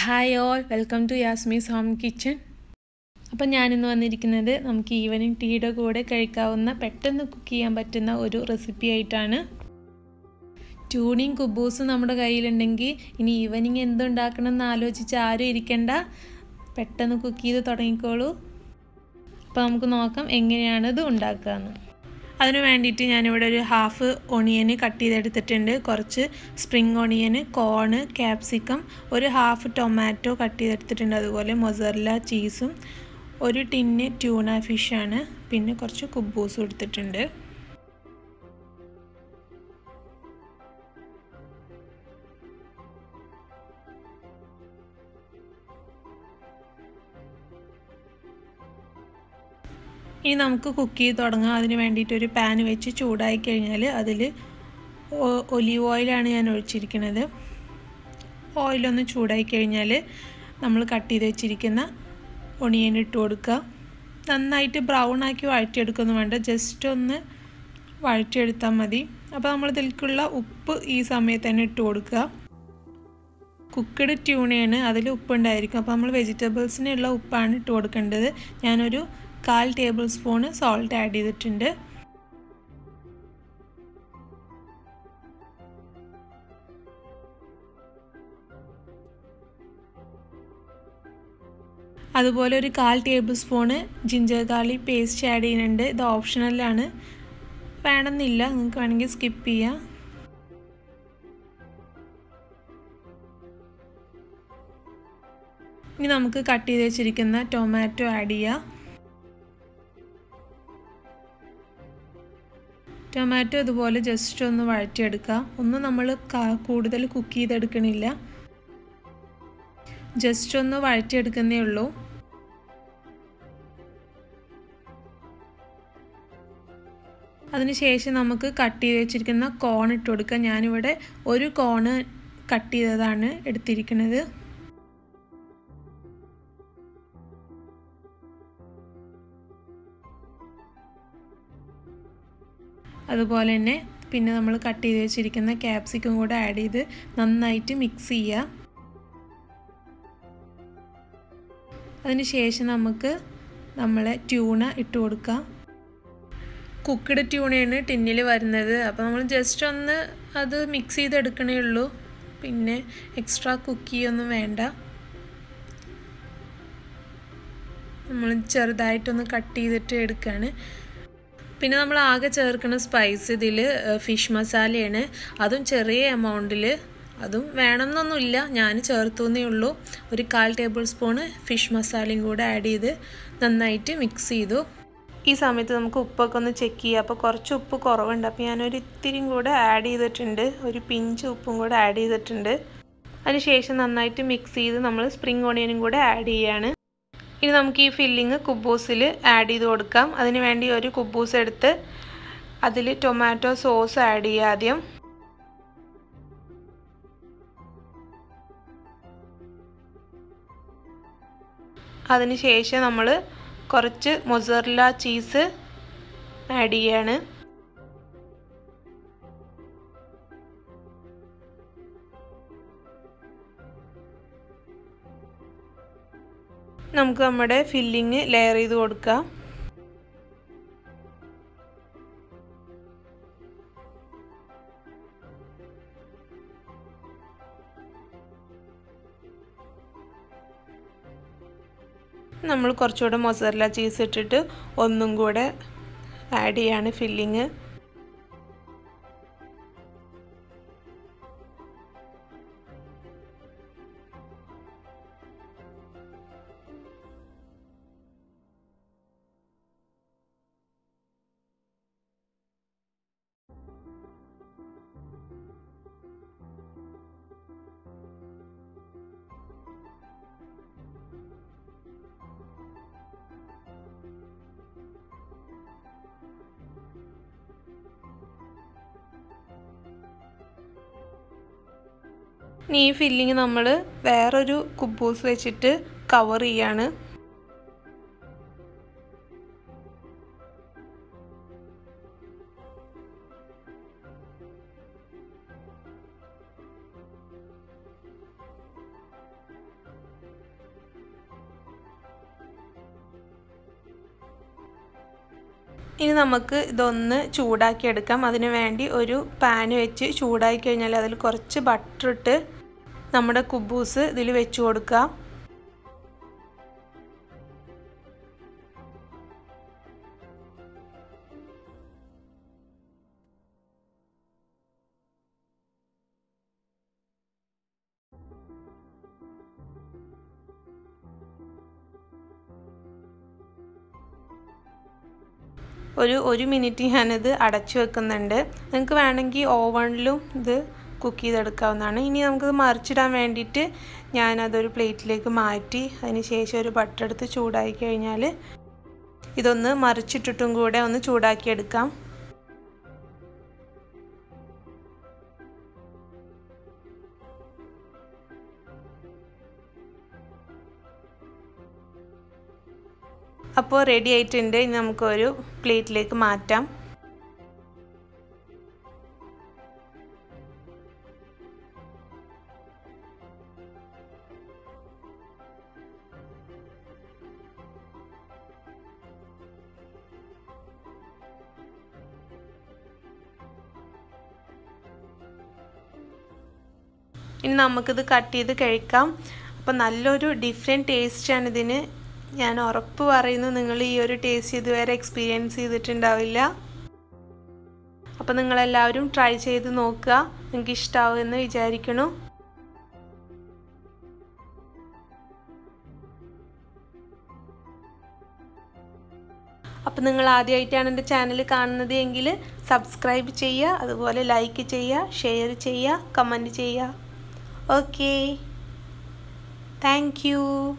Hi all welcome to Yasmee's home kitchen appam ഞാനിന്ന് വന്നിരിക്കുന്നത് നമുക്ക് ഈവനിങ് ടീയുടെ കൂടെ കഴിക്കാവുന്ന പെട്ടെന്ന് കുക്ക് ചെയ്യാൻ പറ്റുന്ന ഒരു റെസിപ്പി ആയിട്ടാണ്. ട്യൂണിങ് കുബൂസ് നമ്മുടെ കയ്യിലുണ്ടെങ്കിൽ ഇനി ഈവനിങ് എന്തുണ്ടാക്കണം എന്ന് ആലോചിച്ച് ആരും ഇരിക്കണ്ട. പെട്ടെന്ന് കുക്ക് ചെയ്ത് തുടങ്ങിക്കോളൂ. അപ്പോൾ നമുക്ക് നോക്കാം എങ്ങനെയാണിത് ഉണ്ടാക്കുകയെന്ന് അതിന് വേണ്ടിയിട്ട് ഞാനിവിടെ ഒരു ഹാഫ് ഒണിയന് കട്ട് ചെയ്തെടുത്തിട്ടുണ്ട്. കുറച്ച് സ്പ്രിങ് ഒണിയന് കോണ് ക്യാപ്സിക്കം ഒരു ഹാഫ് ടൊമാറ്റോ കട്ട് ചെയ്തെടുത്തിട്ടുണ്ട്. അതുപോലെ മൊസറല ചീസും ഒരു ടിന്ന് ട്യൂണ ഫിഷാണ് പിന്നെ കുറച്ച് കുബൂസും എടുത്തിട്ടുണ്ട്. ഇനി നമുക്ക് കുക്ക് ചെയ്ത് തുടങ്ങാം. അതിന് വേണ്ടിയിട്ട് ഒരു പാൻ വെച്ച് ചൂടായി കഴിഞ്ഞാൽ അതിൽ ഒലീവ് ഓയിലാണ് ഞാൻ ഒഴിച്ചിരിക്കുന്നത് ഓയിലൊന്ന് ചൂടായി കഴിഞ്ഞാൽ നമ്മൾ കട്ട് ചെയ്ത് വെച്ചിരിക്കുന്ന ഒണിയൻ ഇട്ട് കൊടുക്കുക. നന്നായിട്ട് ബ്രൗൺ ആക്കി വഴറ്റിയെടുക്കൊന്നും വേണ്ട. ജസ്റ്റ് ഒന്ന് വഴറ്റിയെടുത്താൽ മതി. അപ്പോൾ നമ്മൾ ഇതിലേക്കുള്ള ഉപ്പ് ഈ സമയത്ത് തന്നെ ഇട്ട് കൊടുക്കുക. കുക്കഡ് ട്യൂണയാണ് അതിൽ ഉപ്പുണ്ടായിരിക്കും അപ്പോൾ നമ്മൾ വെജിറ്റബിൾസിനുള്ള ഉപ്പാണ് ഇട്ട് കൊടുക്കേണ്ടത്. ഞാനൊരു കാൽ ടേബിൾ സ്പൂണ് സോൾട്ട് ആഡ് ചെയ്തിട്ടുണ്ട്. അതുപോലെ ഒരു കാൽ table spoon ginger garlic paste add ചെയ്യുന്നുണ്ട്. ഇത് ഓപ്ഷണലാണ് വേണമെന്നില്ല നിങ്ങൾക്ക് വേണമെങ്കിൽ സ്കിപ്പ് ചെയ്യാം. ഇനി നമുക്ക് കട്ട് ചെയ്ത് വെച്ചിരിക്കുന്ന ടൊമാറ്റോ ആഡ് ചെയ്യാം. ടൊമാറ്റോ ഇതുപോലെ ജസ്റ്റ് ഒന്ന് വഴറ്റിയെടുക്കുക. ഒന്നും നമ്മൾ കൂടുതൽ കുക്ക് ചെയ്തെടുക്കണില്ല. ജസ്റ്റ് ഒന്ന് വഴറ്റിയെടുക്കുന്നേ ഉള്ളൂ. അതിനുശേഷം നമുക്ക് കട്ട് ചെയ്ത് വെച്ചിരിക്കുന്ന കോൺ ഇട്ട് കൊടുക്കുക. ഞാനിവിടെ ഒരു കോണ് കട്ട് ചെയ്തതാണ് എടുത്തിരിക്കുന്നത്. അതുപോലെ തന്നെ പിന്നെ നമ്മൾ കട്ട് ചെയ്ത് വെച്ചിരിക്കുന്ന ക്യാപ്സിക്കും കൂടെ ആഡ് ചെയ്ത് നന്നായിട്ട് മിക്സ് ചെയ്യുക. അതിനുശേഷം നമുക്ക് നമ്മളെ ട്യൂണ ഇട്ട് കൊടുക്കാം കുക്കഡ് ട്യൂണയാണ് ടിന്നിൽ വരുന്നത്. അപ്പോൾ നമ്മൾ ജസ്റ്റ് ഒന്ന് അത് മിക്സ് ചെയ്തെടുക്കണേ ഉള്ളൂ. പിന്നെ എക്സ്ട്രാ കുക്ക് ചെയ്യൊന്നും വേണ്ട. നമ്മൾ ചെറുതായിട്ടൊന്ന് കട്ട് ചെയ്തിട്ട് എടുക്കുകയാണ്. പിന്നെ നമ്മൾ ആകെ ചേർക്കുന്ന സ്പൈസ് ഇതിൽ ഫിഷ് മസാലയാണ് അതും ചെറിയ എമൗണ്ടിൽ അതും വേണമെന്നൊന്നുമില്ല ഞാൻ ചേർത്തു എന്നേ ഉള്ളൂ. ഒരു കാൽ ടേബിൾ സ്പൂണ് ഫിഷ് മസാലയും കൂടെ ആഡ് ചെയ്ത് നന്നായിട്ട് മിക്സ് ചെയ്തു. ഈ സമയത്ത് നമുക്ക് ഉപ്പൊക്കെ ഒന്ന് ചെക്ക് ചെയ്യാം. അപ്പോൾ കുറച്ച് ഉപ്പ് കുറവുണ്ട്. അപ്പോൾ ഞാനൊരു ഇത്തിരിയും കൂടെ ആഡ് ചെയ്തിട്ടുണ്ട്. ഒരു പിഞ്ച് ഉപ്പും കൂടെ ആഡ് ചെയ്തിട്ടുണ്ട്. അതിനുശേഷം നന്നായിട്ട് മിക്സ് ചെയ്ത് നമ്മൾ സ്പ്രിംഗ് ഓണിയനും കൂടെ ആഡ് ചെയ്യാണ്. ഇനി നമുക്ക് ഈ ഫില്ലിങ് കുബൂസിൽ ആഡ് ചെയ്ത് കൊടുക്കാം. അതിന് വേണ്ടി ഒരു കുബൂസ് എടുത്ത് അതിൽ ടൊമാറ്റോ സോസ് ആഡ് ചെയ്യുക ആദ്യം. അതിന് ശേഷം നമ്മൾ കുറച്ച് മൊസറല ചീസ് ആഡ് ചെയ്യാണ്. നമുക്ക് നമ്മുടെ ഫില്ലിങ് ലെയർ ചെയ്ത് കൊടുക്കാം. നമ്മൾ കുറച്ചുകൂടെ മൊസറല ചീസ് ഇട്ടിട്ട് ഒന്നും കൂടെ ആഡ് ചെയ്യാണ് ഫില്ലിങ് ഈ ഫില്ലിങ് നമ്മൾ വേറൊരു കുബൂസ് വെച്ചിട്ട് കവർ ചെയ്യാണ്. ഇനി നമുക്ക് ഇതൊന്ന് ചൂടാക്കി എടുക്കാം. അതിനു വേണ്ടി ഒരു പാൻ വെച്ച് ചൂടാക്കി കഴിഞ്ഞാൽ അതിൽ കുറച്ച് ബട്ടർ ഇട്ട് നമ്മുടെ കുബൂസ് ഇതിൽ വെച്ച് കൊടുക്കുക ഒരു ഒരു മിനിറ്റ് ഞാനിത് അടച്ചു വെക്കുന്നുണ്ട്. നിങ്ങൾക്ക് വേണമെങ്കിൽ ഓവണിലും ഇത് കുക്ക് ചെയ്തെടുക്കാവുന്നതാണ്. ഇനി നമുക്കത് മറിച്ചിടാൻ വേണ്ടിയിട്ട് ഞാനതൊരു പ്ലേറ്റിലേക്ക് മാറ്റി അതിന് ശേഷം ഒരു ബട്ടർ എടുത്ത് ചൂടാക്കി കഴിഞ്ഞാൽ ഇതൊന്ന് മറിച്ചിട്ടിട്ടും കൂടെ ഒന്ന് ചൂടാക്കിയെടുക്കാം അപ്പോൾ റെഡി ആയിട്ടുണ്ട്. ഇനി നമുക്കൊരു പ്ലേറ്റിലേക്ക് മാറ്റാം. ഇനി നമുക്കിത് കട്ട് ചെയ്ത് കഴിക്കാം. അപ്പോൾ നല്ലൊരു ഡിഫറെന്റ് ടേസ്റ്റാണ് ഇതിന്. ഞാൻ ഉറപ്പ് പറയുന്നു നിങ്ങൾ ഈ ഒരു ടേസ്റ്റ് ഇതുവരെ എക്സ്പീരിയൻസ് ചെയ്തിട്ടുണ്ടാവില്ല. അപ്പോൾ നിങ്ങളെല്ലാവരും ട്രൈ ചെയ്ത് നോക്കുക. നിങ്ങൾക്ക് ഇഷ്ടമാവുമെന്ന് വിചാരിക്കണു അപ്പോൾ നിങ്ങൾ ആദ്യമായിട്ടാണ് എന്റെ ചാനൽ കാണുന്നത് എങ്കിൽ സബ്സ്ക്രൈബ് ചെയ്യുക അതുപോലെ ലൈക്ക് ചെയ്യുക ഷെയർ ചെയ്യുക കമന്റ് ചെയ്യുക. okay. Thank you.